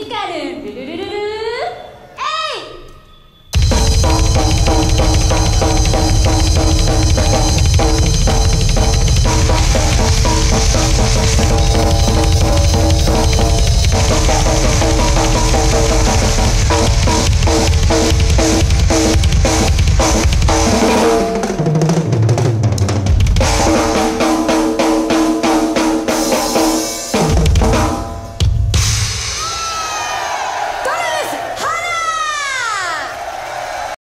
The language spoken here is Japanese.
テカルルルルルル。